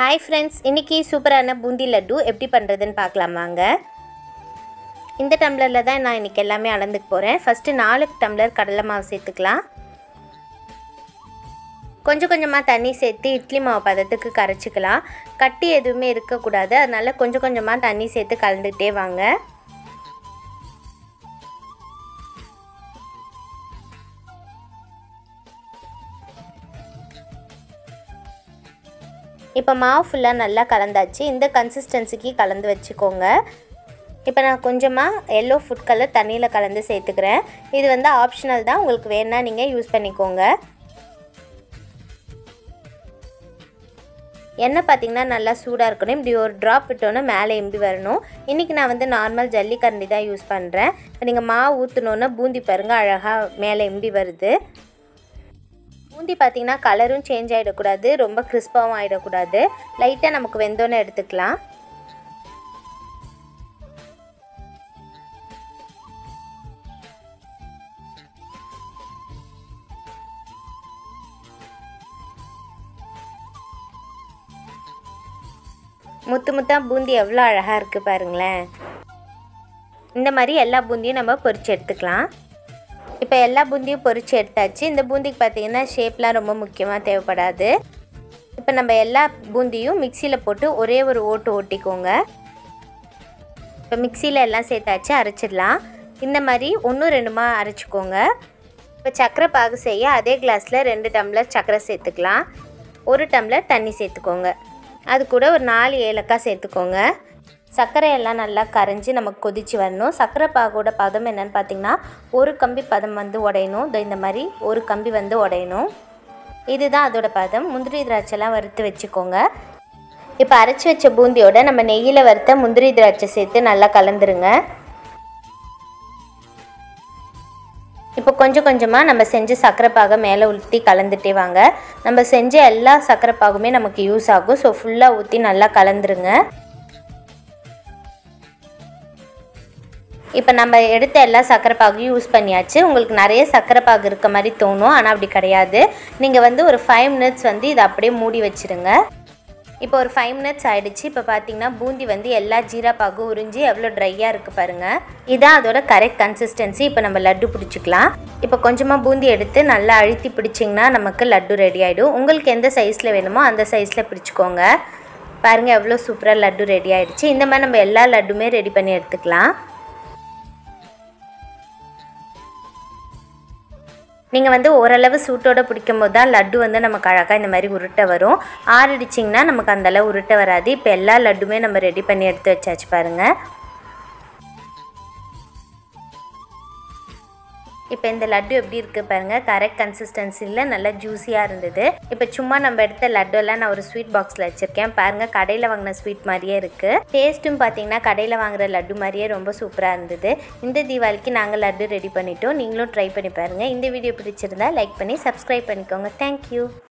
Hi friends இன்றைக்கி சூப்பரான பூந்தி லட்டு எப்படி பண்ணுறதுன்னு பார்க்கலாம் வாங்க. இந்த டம்ளரில் தான் நான் இன்றைக்கி எல்லாமே அளந்துக்கு போகிறேன் ஃபஸ்ட்டு நாலு டம்ளர் கடலை மாவு சேர்த்துக்கலாம். கொஞ்சம் கொஞ்சமாக தண்ணி சேர்த்து இட்லி மாவு பதத்துக்கு கரைச்சிக்கலாம். கட்டி எதுவுமே இருக்கக்கூடாது. அதனால் கொஞ்சம் கொஞ்சமாக தண்ணி சேர்த்து கலந்துக்கிட்டே வாங்க. இப்போ மாவு ஃபுல்லாக நல்லா கலந்தாச்சு. இந்த கன்சிஸ்டன்சிக்கு கலந்து வச்சுக்கோங்க. இப்போ நான் கொஞ்சமாக எல்லோ ஃபுட் கலர் தண்ணியில் கலந்து சேர்த்துக்கிறேன். இது வந்து ஆப்ஷனல் தான். உங்களுக்கு வேணால் நீங்கள் யூஸ் பண்ணிக்கோங்க. எண்ணெய் பார்த்திங்கன்னா நல்லா சூடாக இருக்கணும். இப்படி ஒரு ட்ராப் விட்டோன்னே மேலே எம்பி வரணும். இன்றைக்கி நான் வந்து நார்மல் ஜல்லிக்கரண்டி தான் யூஸ் பண்ணுறேன் இப்போ நீங்கள் மாவு ஊற்றினோன்னே பூந்தி பாருங்கள் அழகாக மேலே எம்பி வருது. பூந்தி பார்த்திங்கன்னா கலரும் சேஞ்ச் ஆகிடக்கூடாது ரொம்ப கிறிஸ்பாகவும் ஆகிடக்கூடாது லைட்டாக நமக்கு வெந்தோன்னு எடுத்துக்கலாம். முத்து முத்தாக பூந்தி எவ்வளோ அழகாக இருக்குது பாருங்களேன். இந்த மாதிரி எல்லா பூந்தியும் நம்ம பொறிச்சு எடுத்துக்கலாம். இப்போ எல்லா பூந்தியும் பொறிச்சு எடுத்தாச்சு. இந்த பூந்திக்கு பார்த்திங்கன்னா ஷேப்லாம் ரொம்ப முக்கியமாக தேவைப்படாது. இப்போ நம்ம எல்லா பூந்தியும் மிக்சியில் போட்டு ஒரே ஒரு ஓட்டு ஓட்டிக்கோங்க இப்போ மிக்சியில் எல்லாம் சேர்த்தாச்சு அரைச்சிடலாம். இந்த மாதிரி ஒன்று ரெண்டுமா அரைச்சிக்கோங்க. இப்போ சக்கரை பாகு செய்ய அதே கிளாஸில் ரெண்டு டம்ளர் சக்கரை சேர்த்துக்கலாம். ஒரு டம்ளர் தண்ணி சேர்த்துக்கோங்க. அது கூட ஒரு நாலு ஏலக்காய் சேர்த்துக்கோங்க. சர்க்கரையெல்லாம் நல்லா கரைஞ்சி நமக்கு கொதிச்சு வரணும். சர்க்கரை பாகோட பதம் என்னென்னு பார்த்தீங்கன்னா ஒரு கம்பி பதம் வந்து உடையணும். இந்த மாதிரி ஒரு கம்பி வந்து உடையணும். இதுதான் அதோட பதம். முந்திரி திராட்சைலாம் வறுத்து வச்சுக்கோங்க. இப்போ அரைச்சி வச்ச பூந்தியோட நம்ம நெய்யில் வறுத்த முந்திரி திராட்சை சேர்த்து நல்லா கலந்துருங்க. இப்போ கொஞ்சம் கொஞ்சமாக நம்ம செஞ்ச சர்க்கரை பாகை மேலே ஊற்றி கலந்துட்டே வாங்க. நம்ம செஞ்ச எல்லா சர்க்கரை பாகுமே நமக்கு யூஸ் ஆகும். ஸோ ஃபுல்லாக ஊற்றி நல்லா கலந்துருங்க. இப்போ நம்ம எடுத்த எல்லா சர்க்கரை பாகையும் யூஸ் பண்ணியாச்சு. உங்களுக்கு நிறைய சர்க்கரை பாகு இருக்க மாதிரி தோணும். ஆனால் அப்படி கிடையாது. நீங்கள் வந்து ஒரு ஃபைவ் மினிட்ஸ் வந்து இதை அப்படியே மூடி வச்சுருங்க. இப்போ ஒரு ஃபைவ் மினிட்ஸ் ஆகிடுச்சு இப்போ பார்த்தீங்கன்னா பூந்தி வந்து எல்லா ஜீரா பாகும் உறிஞ்சி எவ்வளோ ட்ரையாக இருக்குது பாருங்கள் இதான் அதோட கரெக்ட் கன்சிஸ்டன்சி இப்போ நம்ம லட்டு பிடிச்சிக்கலாம். இப்போ கொஞ்சமாக பூந்தி எடுத்து நல்லா அழுத்தி பிடிச்சிங்கன்னா நமக்கு லட்டு ரெடி ஆகிடும் உங்களுக்கு எந்த சைஸில் வேணுமோ அந்த சைஸில் பிடிச்சிக்கோங்க. பாருங்கள் எவ்வளோ சூப்பராக லட்டு ரெடி ஆகிடுச்சு இந்த மாதிரி நம்ம எல்லா லட்டுமே ரெடி பண்ணி எடுத்துக்கலாம். நீங்கள் வந்து ஓரளவு சூட்டோடு பிடிக்கும் போது தான் லட்டு வந்து நமக்கு அழகாக இந்த மாதிரி உருட்டை வரும். ஆறிடுச்சிங்கன்னா நமக்கு அந்தளவு உருட்டை வராது. இப்போ எல்லா லட்டுமே நம்ம ரெடி பண்ணி எடுத்து வச்சாச்சு பாருங்கள் இப்போ இந்த லட்டு எப்படி இருக்குது பாருங்கள் கரெக்ட் கன்சிஸ்டன்சியில் நல்லா ஜூஸியாக இருந்தது. இப்போ சும்மா நம்ம எடுத்த லட்டுலாம் நான் ஒரு ஸ்வீட் பாக்ஸில் வச்சுருக்கேன். பாருங்கள் கடையில் வாங்கின ஸ்வீட் மாதிரியே இருக்குது டேஸ்ட்டும் பார்த்தீங்கன்னா கடையில் வாங்குகிற லட்டு மாதிரியே ரொம்ப சூப்பராக இருந்தது. இந்த தீபாவளிக்கு நாங்கள் லட்டு ரெடி பண்ணிட்டோம். நீங்களும் ட்ரை பண்ணி பாருங்கள் இந்த வீடியோ பிடிச்சிருந்தா லைக் பண்ணி சப்ஸ்கிரைப் பண்ணிக்கோங்க. தேங்க்யூ